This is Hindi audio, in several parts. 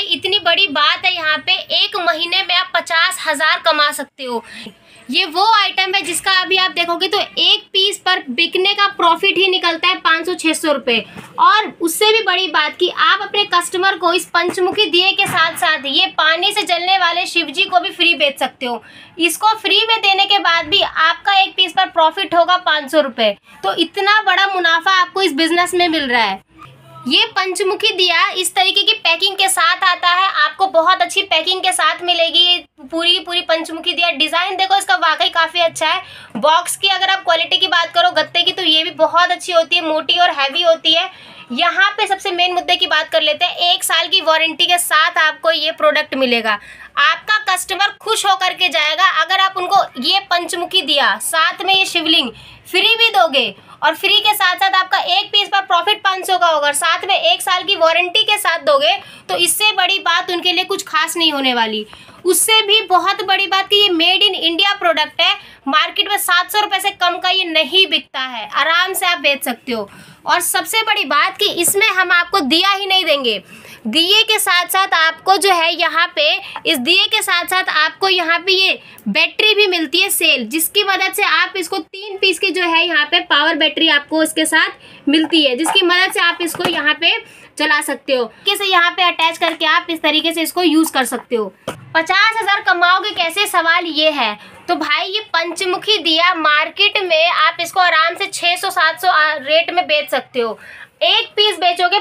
भाई, इतनी बड़ी बात है यहाँ पे। एक महीने में आप पचास हज़ार कमा सकते हो। ये वो आइटम है जिसका अभी आप देखोगे तो एक पीस पर बिकने का प्रॉफिट ही निकलता है पाँच सौ छः सौ रुपये और उससे भी बड़ी बात कि आप अपने कस्टमर को इस पंचमुखी दिए के साथ साथ ये पानी से जलने वाले शिवजी को भी फ्री बेच सकते हो। इसको फ्री में देने के बाद भी आपका एक पीस पर प्रॉफिट होगा पाँच सौ रुपये तो इतना बड़ा मुनाफा आपको इस बिज़नेस में मिल रहा है। ये पंचमुखी दिया इस तरीके पैकिंग के साथ मिलेगी। पूरी पूरी पंचमुखी दिया। डिज़ाइन देखो, इसका वाकई काफ़ी अच्छा है। बॉक्स की अगर आप क्वालिटी की बात करो, गत्ते की तो ये भी बहुत अच्छी होती है। मोटी और हैवी होती है। यहाँ पे सबसे मेन मुद्दे की बात कर लेते हैं। एक साल की वारंटी के साथ आपको ये प्रोडक्ट मिलेगा। आपका कस्टमर खुश होकर के जाएगा। अगर आप उनको ये पंचमुखी दिया, साथ में ये शिवलिंग फ्री भी दोगे और फ्री के साथ साथ आपका एक पीस पर प्रॉफिट पाँच सौ का होगा साथ में एक साल की वारंटी के साथ दोगे तो इससे बड़ी बात उनके लिए कुछ खास नहीं होने वाली। उससे भी बहुत बड़ी बात कि ये मेड इन इंडिया प्रोडक्ट है। मार्केट में सात सौ रुपये से कम का ये नहीं बिकता है। आराम से आप बेच सकते हो। और सबसे बड़ी बात कि इसमें हम आपको दिया ही नहीं देंगे। दिए के साथ साथ आपको जो है यहाँ पे, इस दिए के साथ साथ आपको यहाँ पे ये बैटरी भी मिलती है सेल जिसकी मदद से आप इसको तीन पीस की जो है यहाँ पे पावर बैटरी आपको इसके साथ मिलती है, जिसकी मदद से आप इसको यहाँ पे चला सकते हो। कैसे यहाँ पे अटैच करके आप इस तरीके से इसको यूज़ कर सकते हो। पचास हज़ार कमाओगे कैसे? सवाल ये है। तो भाई, ये पंचमुखी दिया मार्केट में आप इसको आराम से 600-700 रेट में बेच सकते हो। एक पीस बेचोगे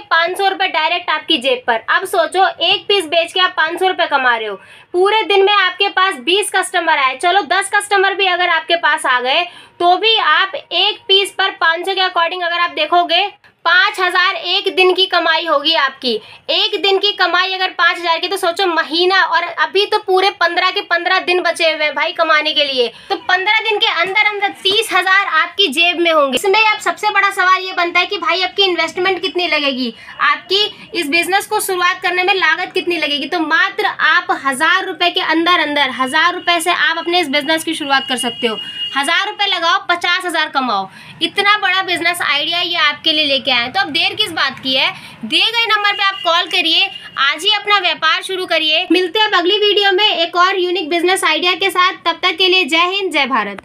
डायरेक्ट आपकी जेब पर। अब सोचो, एक पीस बेच के आप पाँच सौ रुपये कमा रहे हो। पूरे दिन में आपके पास बीस कस्टमर आए। चलो, दस कस्टमर भी अगर आपके पास आ गए तो भी आप एक पीस पर पाँच सौ के अकॉर्डिंग अगर आप देखोगे पाँच हज़ार एक दिन की कमाई होगी आपकी। एक दिन की कमाई अगर पाँच हज़ार की तो सोचो महीना और अभी तो पूरे पंद्रह के पंद्रह दिन बचे हुए हैं भाई कमाने के लिए। तो पंद्रह दिन के अंदर अंदर तीस हज़ार आपकी जेब में होंगे। इसमें अब सबसे बड़ा सवाल ये बनता है कि भाई आपकी इन्वेस्टमेंट कितनी लगेगी? आपकी इस बिज़नेस को शुरुआत करने में लागत कितनी लगेगी? तो मात्र आप हज़ार रुपए के अंदर अंदर, हज़ार रुपए से आप अपने इस बिज़नेस की शुरुआत कर सकते हो। हज़ार रुपये लगाओ, पचास हज़ार कमाओ। इतना बड़ा बिज़नेस आइडिया ये आपके लिए लेके आए तो अब देर किस बात की है? दिए गए नंबर पे आप कॉल करिए, आज ही अपना व्यापार शुरू करिए। मिलते हैं अगली वीडियो में एक और यूनिक बिज़नेस आइडिया के साथ। तब तक के लिए जय हिंद, जय भारत।